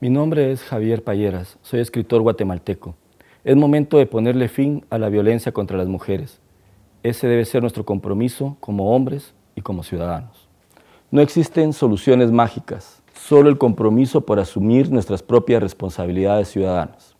Mi nombre es Javier Payeras, soy escritor guatemalteco. Es momento de ponerle fin a la violencia contra las mujeres. Ese debe ser nuestro compromiso como hombres y como ciudadanos. No existen soluciones mágicas, solo el compromiso por asumir nuestras propias responsabilidades ciudadanas.